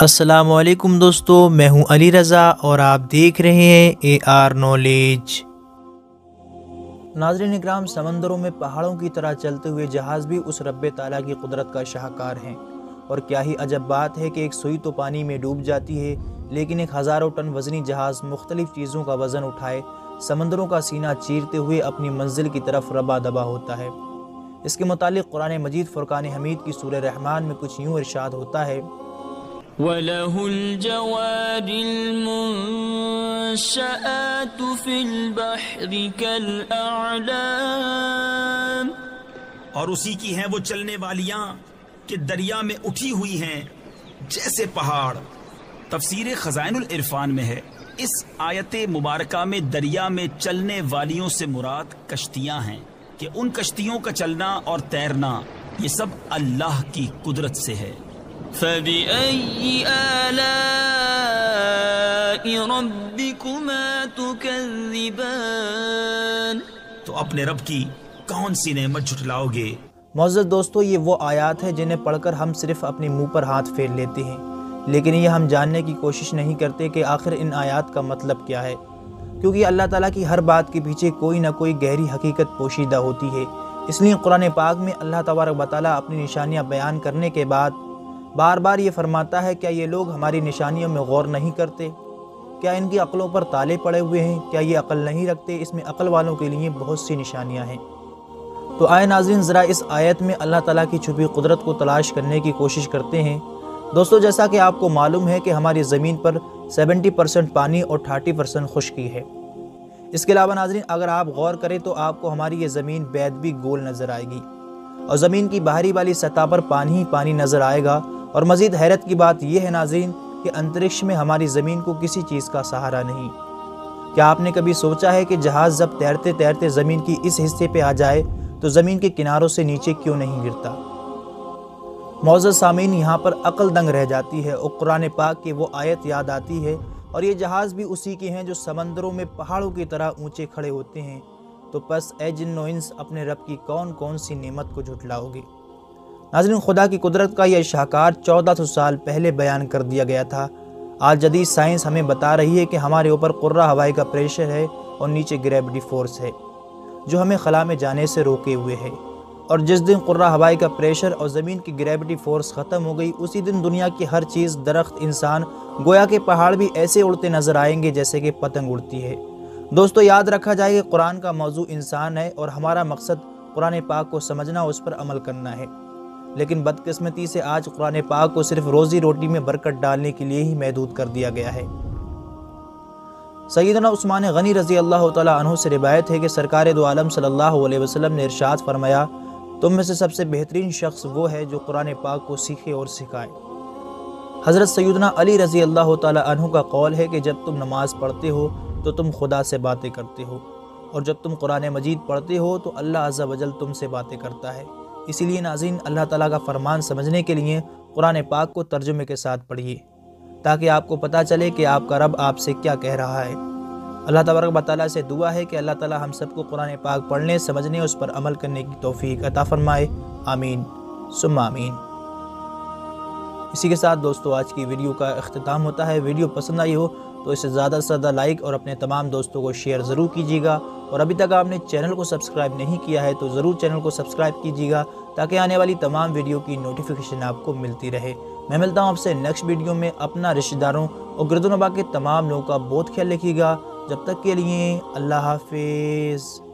السلام علیکم دوستو، میں ہوں علی رضا اور آپ دیکھ رہے ہیں اے آر نالج۔ ناظرین اکرام، سمندروں میں پہاڑوں کی طرح چلتے ہوئے جہاز بھی اس رب تعالیٰ کی قدرت کا شاہکار ہیں۔ اور کیا ہی عجب بات ہے کہ ایک سوئی تو پانی میں ڈوب جاتی ہے، لیکن ایک ہزاروں ٹن وزنی جہاز مختلف چیزوں کا وزن اٹھائے، سمندروں کا سینہ چیرتے ہوئے اپنی منزل کی طرف ربا دبا ہوتا ہے۔ اس کے متعلق قرآن مجید فرقان حمید کی سورہ رحمان میں کچھ یوں ارشاد ہوتا ہے۔ وله الجوار المنشآت في البحر كالأعلام. اور اسی کی ہیں وہ چلنے والیاں کہ دریا میں اٹھی ہوئی ہیں جیسے پہاڑ۔ تفسیر خزائن العرفان میں ہے۔ اس آیت مبارکہ میں دریا میں چلنے والیوں سے مراد کشتیاں ہیں کہ ان کشتیوں کا چلنا اور تیرنا یہ سب اللہ کی قدرت سے ہے۔ فبأي آلاء ربكما تكذبان تو اپنے رب کی کون سی نعمت جھٹلاؤ گے؟ معزز دوستو یہ وہ آیات ہیں جنہیں پڑھ کر ہم صرف اپنے منہ پر ہاتھ پھیر لیتے ہیں لیکن یہ ہم جاننے کی کوشش نہیں کرتے کہ آخر ان آیات کا مطلب کیا ہے۔ کیونکہ اللہ تعالیٰ کی ہر بات کے پیچھے کوئی نہ کوئی گہری حقیقت پوشیدہ ہوتی ہے۔ اس لیے قرآن پاک میں اللہ تبارک و تعالیٰ اپنی نشانیاں بیان کرنے کے بعد بار بار یہ فرماتا ہے، کیا یہ لوگ ہماری نشانیوں میں غور نہیں کرتے؟ کیا ان کی عقلوں پر تالے پڑے ہوئے ہیں؟ کیا یہ عقل نہیں رکھتے؟ اس میں عقل والوں کے لیے بہت سی نشانیاں ہیں۔ تو آئے ناظرین، ذرا اس آیت میں اللہ تعالیٰ کی چھپی قدرت کو تلاش کرنے کی کوشش کرتے ہیں۔ دوستو، جیسا کہ آپ کو معلوم ہے کہ ہماری زمین پر سیونٹی پرسنٹ پانی اور تھرٹی پرسنٹ خشکی ہے۔ اس کے علاوہ ناظرین، اگر آپ غور کریں تو آپ کو ہماری یہ زمین بید بھی گول نظر آئے گی۔ اور زمین کی باہری والی سطح پر پانی ہی پانی نظر آئے گا۔ اور مزید حیرت کی بات یہ ہے ناظرین کہ انترکش میں ہماری زمین کو کسی چیز کا سہارا نہیں۔ کیا آپ نے کبھی سوچا ہے کہ جہاز جب تیرتے تیرتے زمین کی اس حصے پہ آ جائے تو زمین کے کناروں سے نیچے کیوں نہیں گرتا؟ معزز سامعین، یہاں پر عقل دنگ رہ جاتی ہے۔ اور قرآن پاک کی وہ آیت یاد آتی ہے اور یہ جہاز بھی اسی کے ہیں جو سمندروں میں پہاڑوں کی طرح اونچے کھڑے ہوتے ہیں۔ تو پس اے جن و انس، اپنے رب کی کون کون سی نعمت کو جھٹلاؤ گے؟ ناظرین، خدا کی قدرت کا یہ شاہکار چودہ سو سال پہلے بیان کر دیا گیا تھا۔ آج جدید سائنس ہمیں بتا رہی ہے کہ ہمارے اوپر قرہ ہوائی کا پریشر ہے اور نیچے گریوٹی فورس ہے، جو ہمیں خلا میں جانے سے روکے ہوئے ہے۔ اور جس دن قرہ ہوائی کا پریشر اور زمین کی گریوٹی فورس ختم ہو گئی، اسی دن دنیا کی ہر چیز درخت، انسان، گویا کے پہاڑ بھی ایسے اڑتے نظر آئیں گے جیسے کہ پتنگ اڑتی ہے۔ دوستو، یاد رکھا جائے کہ قرآن کا موضوع انسان ہے اور ہمارا مقصد قرآن پاک کو سمجھنا، اس پر عمل کرنا ہے۔ لیکن بدقسمتی سے آج قرآن پاک کو صرف روزی روٹی میں برکت ڈالنے کے لیے ہی محدود کر دیا گیا ہے۔ سیدنا عثمان غنی رضی اللہ تعالیٰ عنہ سے روایت ہے کہ سرکار دو عالم صلی اللہ علیہ وسلم نے ارشاد فرمایا، تم میں سے سب سے بہترین شخص وہ ہے جو قرآن پاک کو سیکھے اور سکھائے۔ حضرت سیدنا علی رضی اللہ تعالیٰ عنہ کا قول ہے کہ جب تم نماز پڑھتے ہو تو تم خدا سے باتیں کرتے ہو، اور جب تم قرآن مجید پڑھتے ہو تو اللہ عز و جل تم سے باتیں کرتا ہے۔ اسی لیے ناظرین، اللہ تعالیٰ کا فرمان سمجھنے کے لیے قرآن پاک کو ترجمے کے ساتھ پڑھیے، تاکہ آپ کو پتہ چلے کہ آپ کا رب آپ سے کیا کہہ رہا ہے۔ اللہ تبارک تعالیٰ سے دعا ہے کہ اللہ تعالیٰ ہم سب کو قرآن پاک پڑھنے، سمجھنے، اس پر عمل کرنے کی توفیق عطا فرمائے۔ آمین۔ ثم آمین۔ اسی کے ساتھ دوستو، آج کی ویڈیو کا اختتام ہوتا ہے۔ ویڈیو پسند آئی ہو تو اسے زیادہ سے زیادہ لائک اور اپنے تمام دوستوں کو شیئر ضرور کیجیے گا اور ابھی تک آپ نے چینل کو سبسکرائب نہیں کیا ہے تو ضرور چینل کو سبسکرائب کیجیے گا تاکہ آنے والی تمام ویڈیو کی نوٹیفیکیشن آپ کو ملتی رہے۔ میں ملتا ہوں آپ سے نیکسٹ ویڈیو میں اپنا رشتہ داروں اور گردن کے تمام لوگوں کا بہت خیال رکھیے گا۔ جب تک کے لیے اللہ حافظ۔